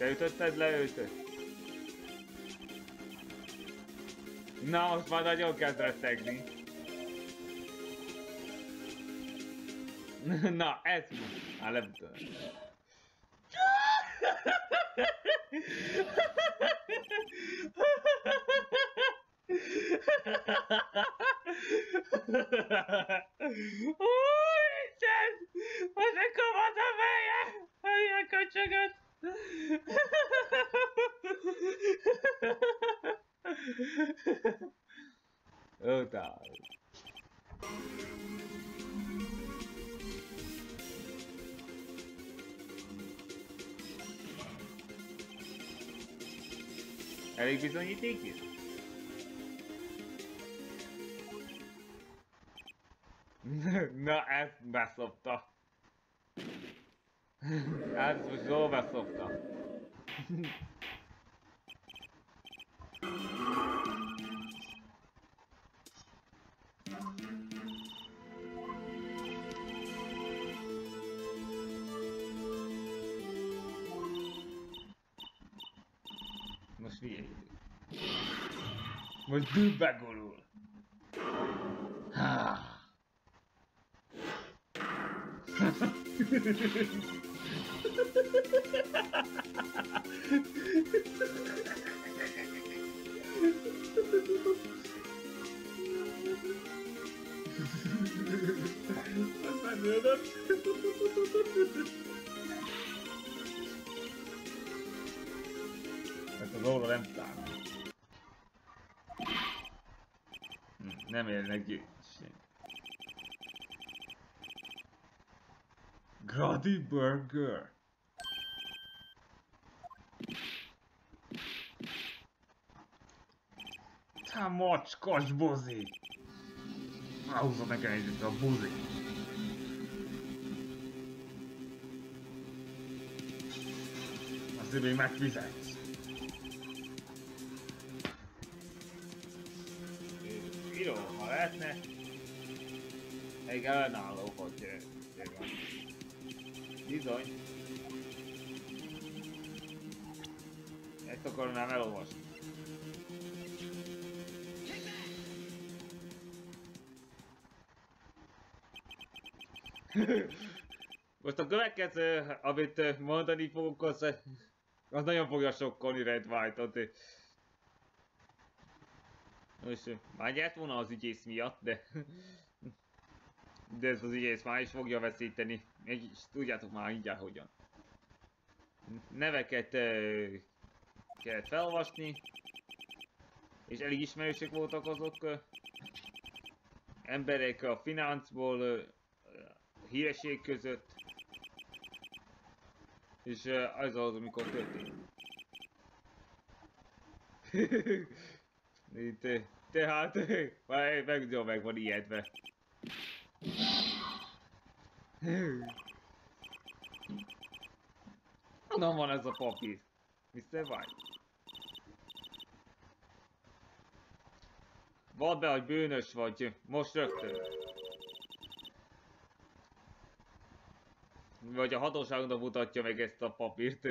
Te ütötted le őt? Na, most már nagyon kezd rettegni. Na, ez mi? Á, nem tudom. Elég bizonyíték is? Na, ezt beszopta. Ez most jól beszopta. Most dűbbe gurul. Ha. Ezt Nem érnek gyűjtség. Grady Burger. Te macskos buzi! Ahúzza nekem egyet a buzi. Azért még megfizetsz. Lehetne, egy ellenálló, hogy van. Bizony. Ezt akarnám elolvasni. Most a következő, amit mondani fogok, az, az nagyon fogja sokkolni Red White-ot. Most nyert volna az ügyész miatt, de... De ez az ügyész már is fogja veszíteni. És tudjátok már mindjárt hogyan. Neveket uh, kellett felolvasni. És elég ismerősek voltak azok. Uh, emberek a financból, uh, híresség között. És az az, amikor történt. Itt, uh, tehát, meg, meg, meg van ijedve. Honnan van ez a papír? Mr. White? Vedd be, hogy bűnös vagy, most rögtön. Vagy a hatóságnak mutatja meg ezt a papírt.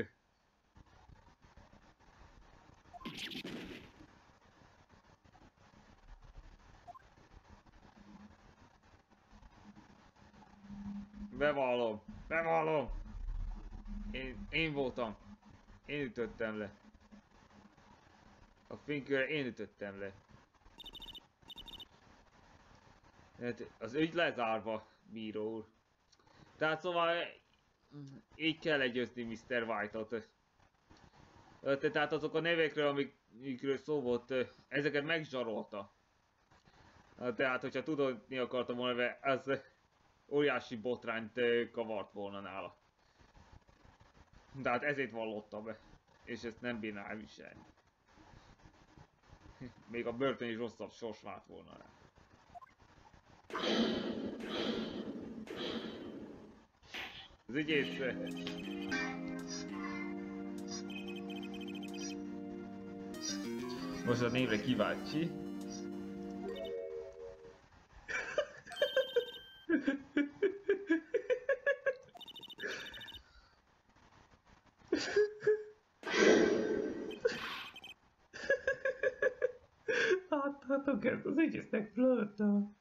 Bevallom, bevallom. Én, én voltam. Én ütöttem le. A fénykőre én ütöttem le. Hát az ügy lezárva, bíró úr. Tehát szóval így kell legyőzni Mr. White-ot. Tehát azok a nevekről, amikről szó volt, ezeket megzsarolta. Tehát, hogyha tudni akartam volna, ez óriási botrányt kavart volna nála. De hát ezért vallotta be. És ezt nem bírná elviselni. Még a börtön is rosszabb sors várt volna rá. Az ügyész... Most a névre kíváncsi. Láttátok ezt az ügyésznek flörtöl.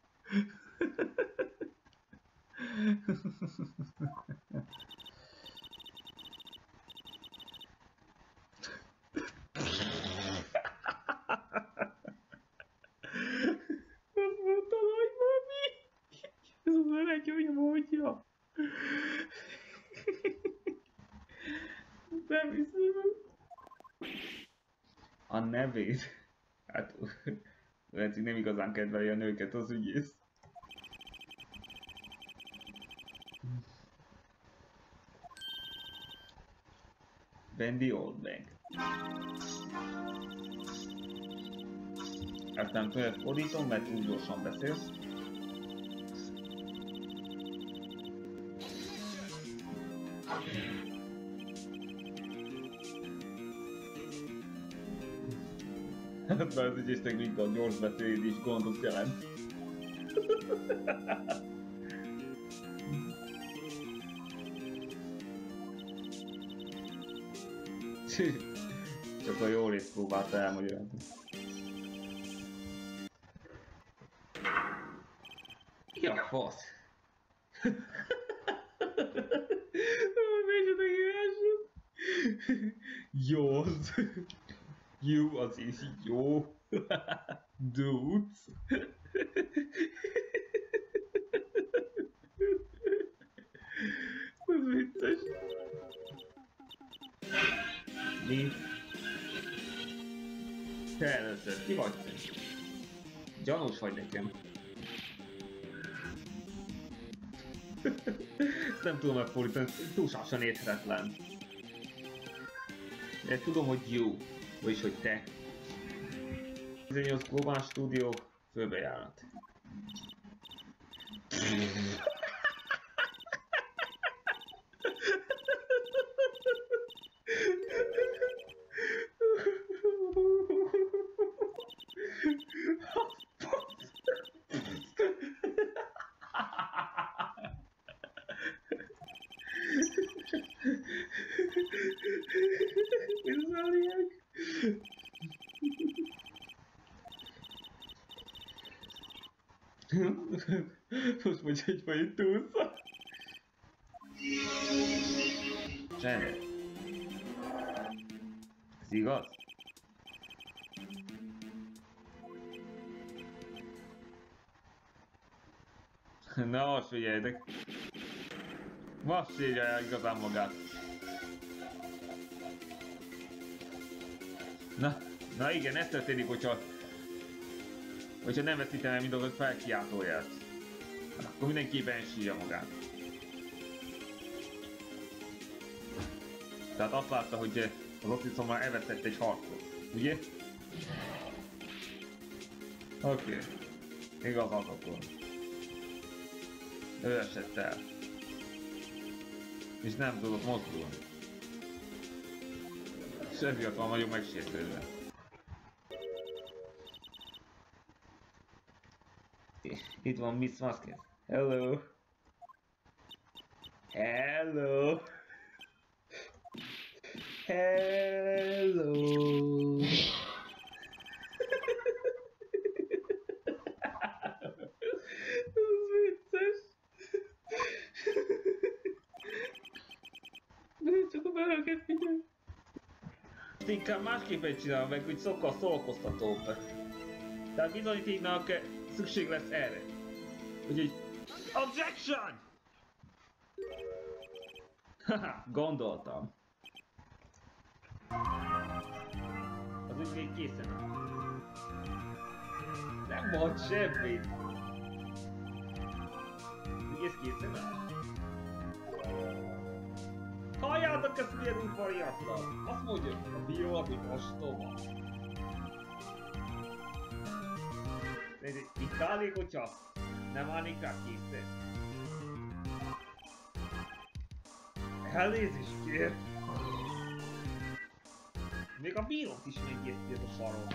Azt mondta, hogy mami. Ez az öreg, hogy mondja. Nem hiszem. A nevét. Hát lehet, hogy nem kedveli a nőket az ügyész. Wendy Oldbank. Ezt nem tudod fordítom, mert túl gyorsan beszélsz. Már az ügyésznek mint a gyors beszéd is gondot jelent. Csak a jó részt próbálta elmagyarázni. Ja, fasz. Micsoda hívásod? Jó Jó az is jó. Dudes. Ez vicces. Mi? Te először, ki vagy te? Gyanús vagy nekem. Nem tudom megfordítani, túlságosan érthetetlen. De tudom, hogy jó, vagyis hogy te. 18 Global Studio főbejárat. Ez Zoliak. Most mondja, hogy majd túlsza. Csendes. Ez igaz? Na most figyeljetek. Most írja el igazán magát. Na, na igen, ez történik, hogyha, hogyha nem veszítem el mindazok felkiáltóját. Akkor mindenképpen sírja magát. Tehát azt látta, hogy az Otisommal elvesztett egy harcot, ugye? Oké. Okay. Igaz az akkor. Ő esett el. És nem tudott mozdulni. És emiatt van nagyon megsértődve. Itt van Miss Vasquez. Hello. Hello. Hello. Ez vicces. De csak a belőket figyelj. Inkább másképpen csinálom meg, hogy sokkal szórakoztatóbb. Tehát bizonyítéknak szükség lesz erre. Úgyhogy... OBJECTION! Haha, gondoltam. Az ügyvéd készen áll. Nem mond semmit. Ügyész készen áll. Halljátok ezt milyen udvariatlan! Azt mondja, a bíró, aki ostoba. Itt elég, hogyha nem állnék rá készen. Elnézést kér! Még a bírót is megérti ez a barom.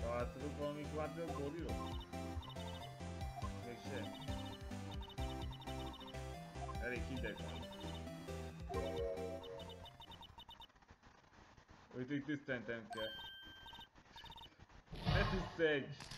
Találtatok valami Guardian Goliról? Mégsem. Elég hideg van. Úgyhogy tiszteltem kell. összegy! Megint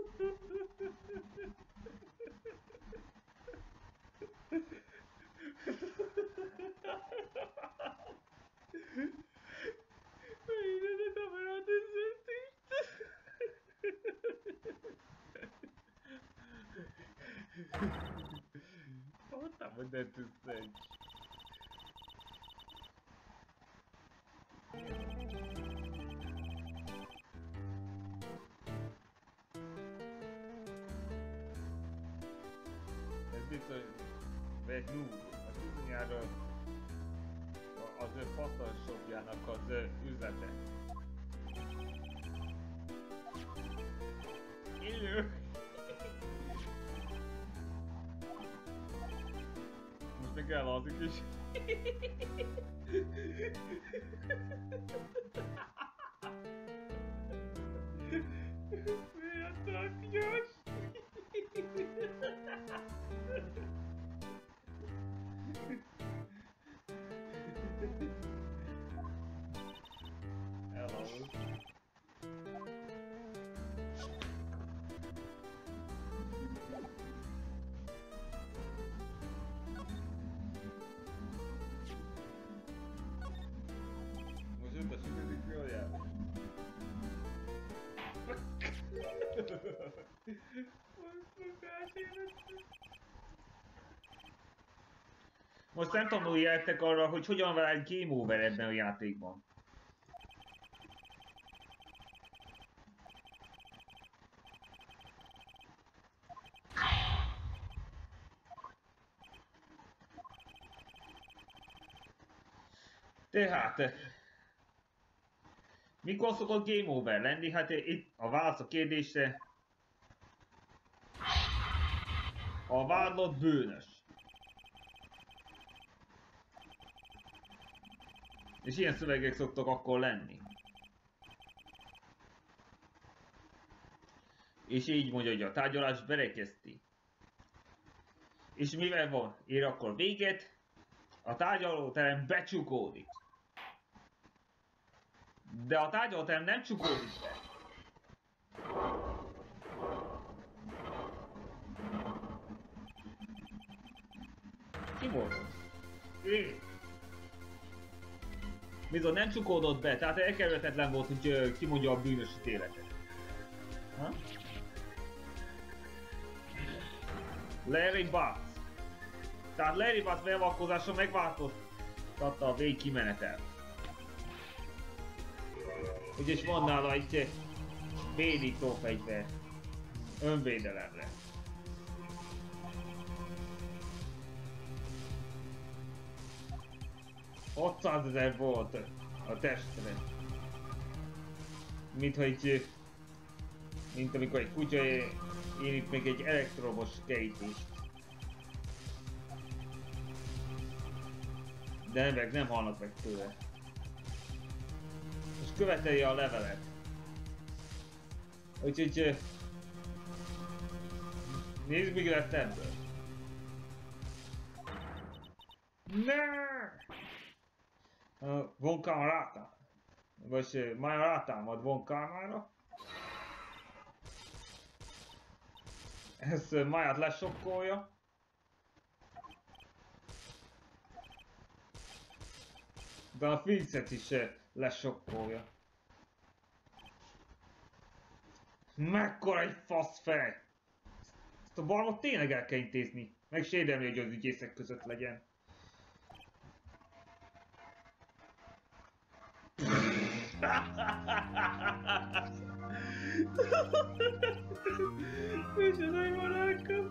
az bizonyára a- az ő faszalsokjának az ő üzlete. Élő! Most meg elhazik is. Miért rakjas? Most nem tanuljátok arra, hogy hogyan vele egy game over ebben a játékban. Tehát, mikor szokott game over lenni? Hát itt a válasz a kérdésre. A vádlott bűnös. És ilyen szövegek szoktak akkor lenni. És így mondja, hogy a tárgyalás berekezti. És mivel van, ér akkor véget, a tárgyalóterem becsukódik. De a tárgyalóterem nem csukódik be. Volt? Én. Bizony nem csukódott be, tehát elkerülhetetlen volt, hogy ö, kimondja a bűnös ítéletet. Ha? Larry Butts. Tehát Larry Butts beavatkozása megváltoztatta a vég kimenetel. Úgyis van nála egy védító fegyver. Önvédelemre. ...600 ezer volt a testre. Mint hogy... Mint amikor egy kutya érít még egy elektromos kejtést. De emberek nem halnak meg tőle. És követeli a levelet. Úgyhogy... Nézd, mi lett ebből. Ne! Von kamarata. Vagy uh, Maja rátámad von kamára. Ez Maját lesokkolja. De a Filcet is lesokkolja. Mekkora egy faszfej! Ezt a barmot tényleg el kell intézni. Meg is érdemli, hogy az ügyészek között legyen. Micsoda jó rákam!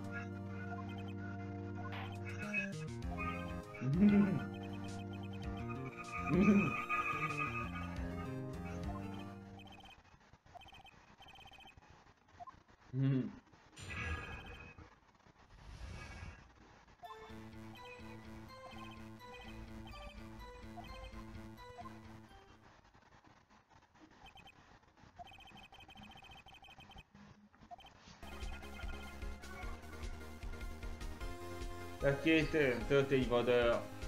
Tehát két töltény van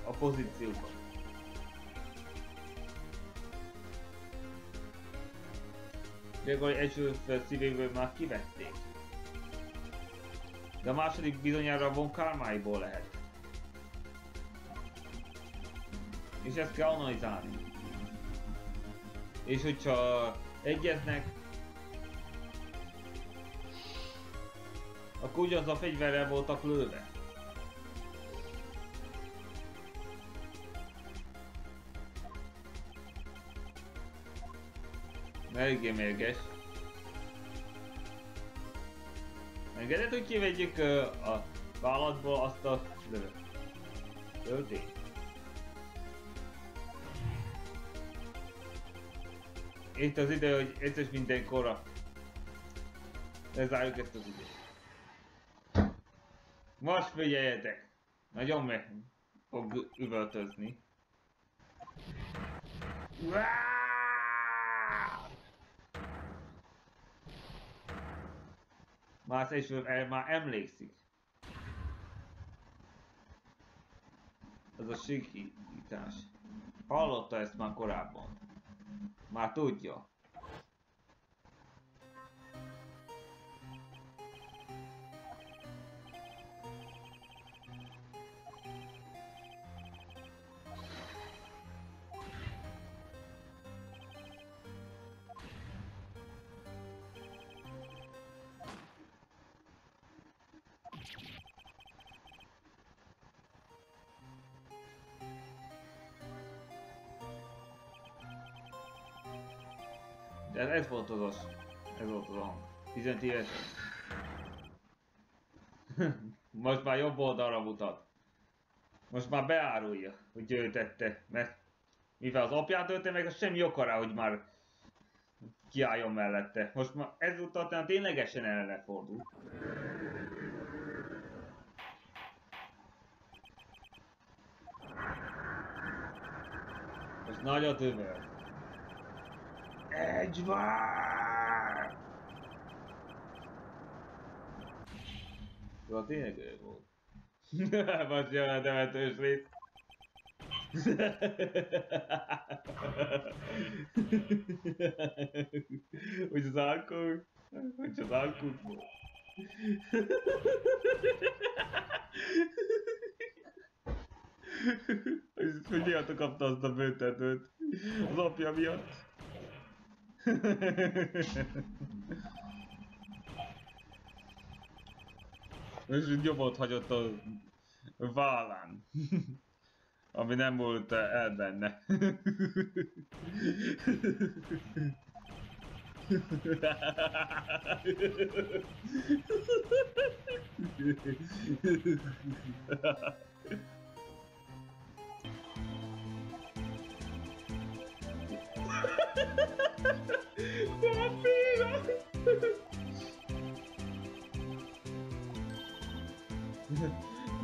a pozícióban. Gregory Edgeworth szívéből már kivették. De a második bizonyára von Carmine-ból lehet. És ezt kell analizálni. És hogyha egyeznek, akkor ugyanaz a fegyverrel voltak lőve. Eléggé mérges. Engedett, hogy kivegyük a vállalatból azt a töltét? Itt az ide, hogy egyszer mindenkorra lezárjuk ezt az időt. Most figyeljetek! Nagyon meg fog üvöltözni. Már és már emlékszik. Ez a sikítás. Hallotta ezt már korábban. Már tudja. De ez volt az az. Ez volt az a 15 éves. Most már jobb oldalra mutat. Most már beárulja, hogy ő tette, mert mivel az apját ölte meg, az semmi oka rá, hogy már kiálljon mellette. Most már ezúttal talán ténylegesen ellene fordul. Most nagy a tömör. Vár! Szóval tényleg ő volt. Most jön a temetős rész. hogy az alkohol, hogy az volt. hogy miatt kapta azt a büntetőt? Az apja miatt. És nyomot hagyott a vállán. Ami nem volt el benne.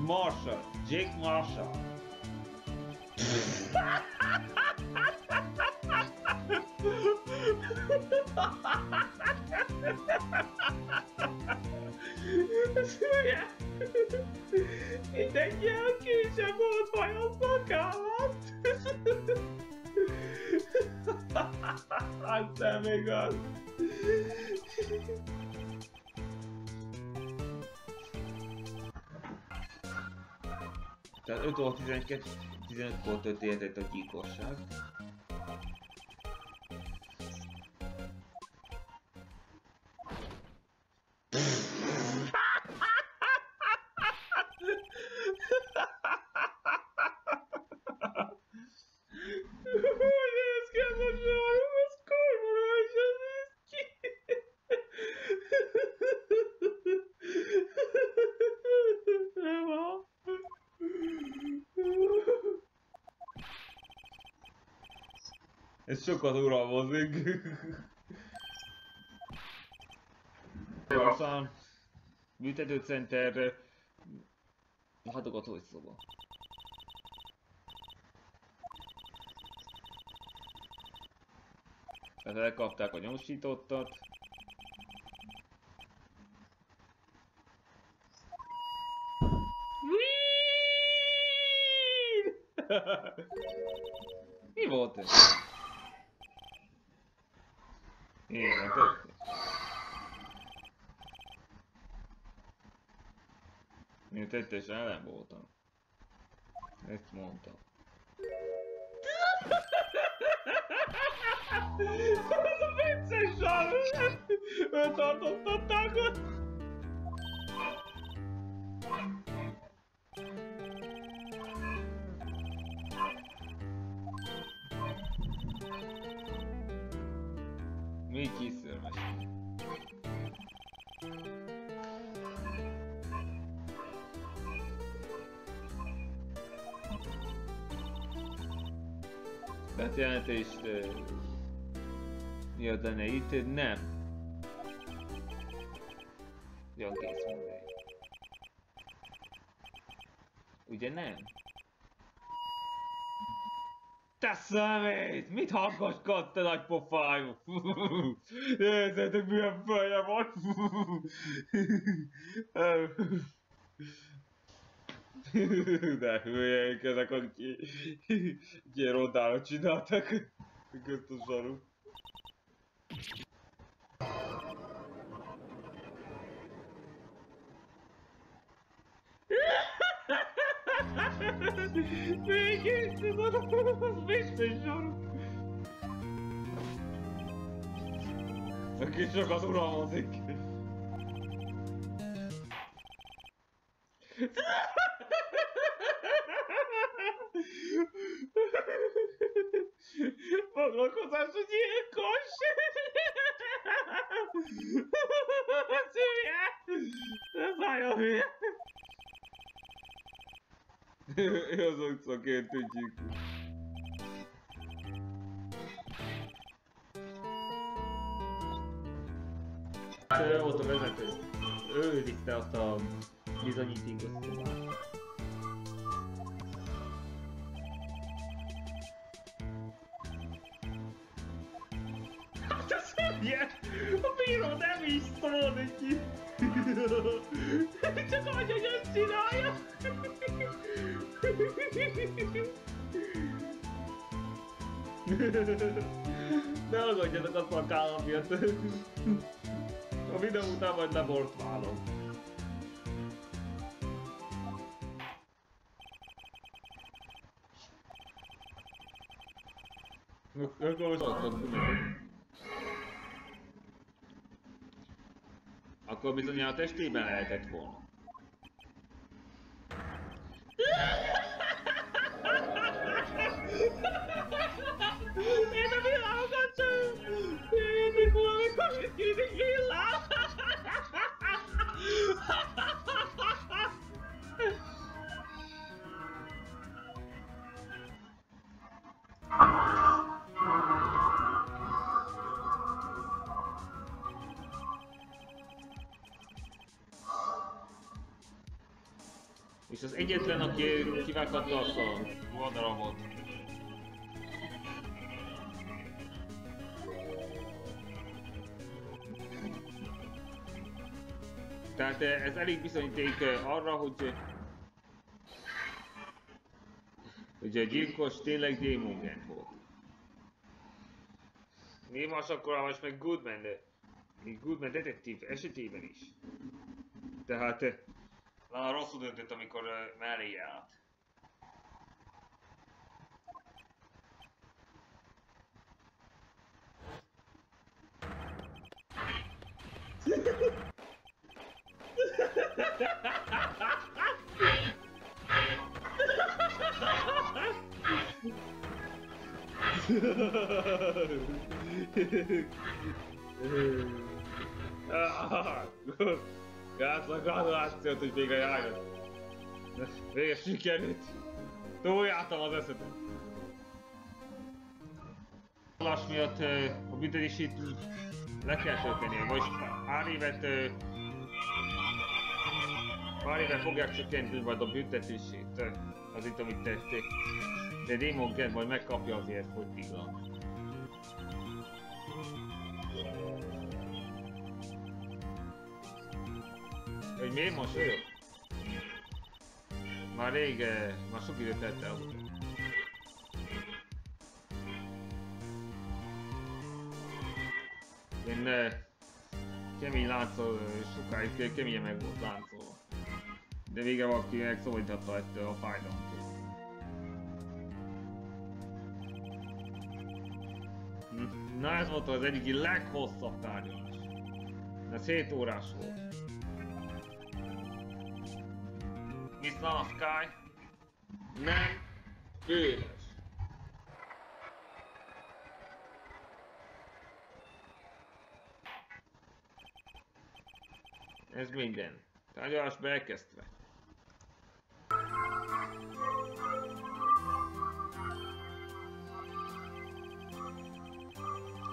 Marshall. Jake Marshall. Itt egy ilyen késebb volt fajasszak állat. Hát nem igaz. Tehát 5 óra 12, 15-kor történhetett a gyilkosság. Ez sokat uralmozik. Aztán büntetőcenter hatogató szoba. Tehát elkapták a nyomsítottat. Mi volt ez? Igen, tök. Én tettes ellen voltam. Ezt mondtam. Ez a vicces sar! Őt tartottatták ott! Még kiszörmes. Tehát jelentést mi a zene itt? Nem. Ja, kész mindegy. Ugye nem? Te szemét! Mit hallgasskat, te nagy pofájú? Nézzétek milyen feje van! De hülyeik ezek, akik ilyen rondálat csináltak. Közt a zsaru. Még itt, ez az biztos zsaru. Aki csak az uralmazik. Foglalkozás a gyilkos! Szülje! Ez nagyon hülye! Ő azok szakértő gyilkos. Ő volt a vezető. Ő vitte azt a bizonyítékot. Ne aggódjatok a szakállam miatt! A videó után majd lebortválom. Akkor bizony a testében lehetett volna. És az egyetlen, aki kivághatta azt a ruhadarabot. Tehát eh, ez elég bizonyíték eh, arra, hogy eh, hogy a gyilkos tényleg démongent volt. Akkor most meg Goodman, de Goodman detektív esetében is. Tehát Lana rosszul döntött, amikor uh, mellé állt. Gáz a gratulációt, hogy végre járjad. Végre sikerült. Túljártam az eszetet. Lass miatt a büntetését le kell tölteni, vagyis pár évet pár évet fogják csökkenteni majd a büntetését uh, azért, amit tették. De Demon Ken majd megkapja azért, hogy pillanat. Hogy miért most vagyok? Már rég, eh, már sok időt tett el. Én ne, kemény láncol, sokáig keményen meg volt láncolva. De végre valaki megszabadította ettől a fájdalomtól. Hm, Na ez volt az egyik leghosszabb tárgyalás. Ez 7 órás volt. A Sky nem éles. Ez minden. Tárgyalás bekezdve.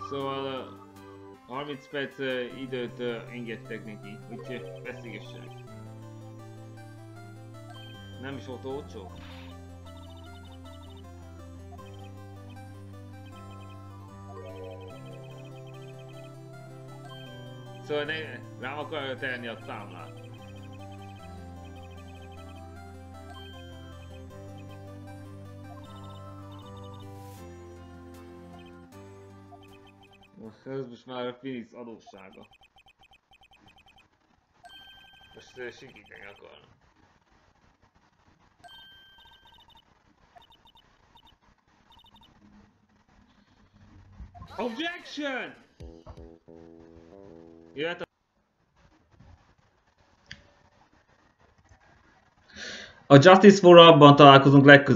Szóval uh, 30 perc időt engedtek neki, úgyhogy beszélgessenek. Nem is volt olcsó. Szóval ne, rám akarja tenni a számlát. Most ez most már a Phoenix adóssága. Most sikíteni akarnak. Objection! Jöhet a... A Justice for All-ban találkozunk legközelebb.